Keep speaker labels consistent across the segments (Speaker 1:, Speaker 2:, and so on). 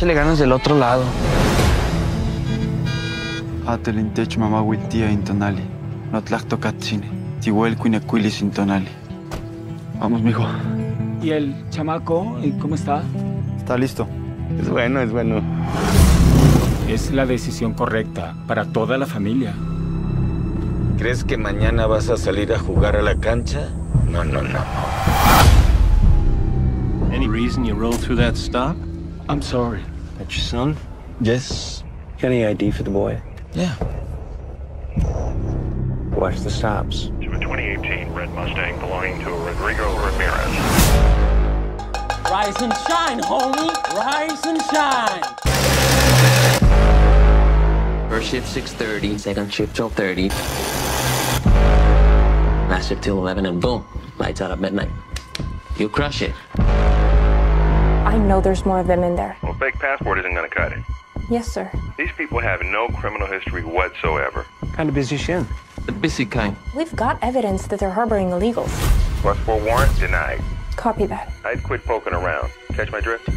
Speaker 1: Échale ganas del otro lado.
Speaker 2: Atelintech mamawiltia intonali. No tlactocatzine. Tihuelcuinacuilis intonali. Vamos, mijo.
Speaker 3: ¿Y el chamaco, cómo está?
Speaker 2: Está listo.
Speaker 4: Es bueno, es bueno.
Speaker 3: Es la decisión correcta para toda la familia.
Speaker 5: ¿Crees que mañana vas a salir a jugar a la cancha? No, no, no.
Speaker 6: Any reason you rolled through that stop?
Speaker 3: I'm sorry.
Speaker 6: That's your son?
Speaker 4: Yes.
Speaker 6: Got Any ID for the boy?
Speaker 5: Yeah.
Speaker 6: Watch the stops.
Speaker 7: to a 2018 red Mustang belonging to Rodrigo Ramirez.
Speaker 8: Rise and shine, homie. Rise and shine.
Speaker 9: First shift 6.30, second shift 12.30. Last shift till 11 and boom, lights out at midnight. You crush it.
Speaker 10: I know there's more of them in there.
Speaker 7: Well, fake passport isn't going to cut it.
Speaker 10: Yes, sir.
Speaker 7: These people have no criminal history whatsoever.
Speaker 6: Kind of busy shin.
Speaker 9: The busy kind.
Speaker 10: We've got evidence that they're harboring illegals.
Speaker 7: Plus for warrant denied.
Speaker 10: Copy that.
Speaker 7: I'd quit poking around. Catch my drift?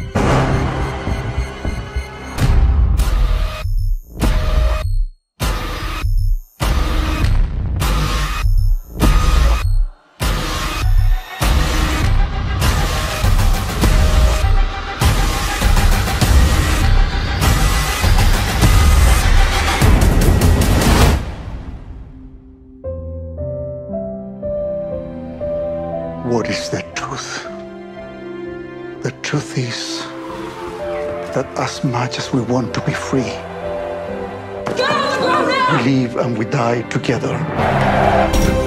Speaker 11: What is the truth? The truth is that as much as we want to be free, we live and we die together.